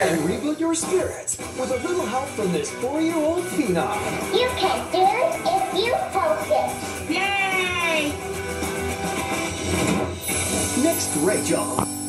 and rebuild your spirits with a little help from this four-year-old phenom. You can do it if you focus. Yay! Next, Rachael.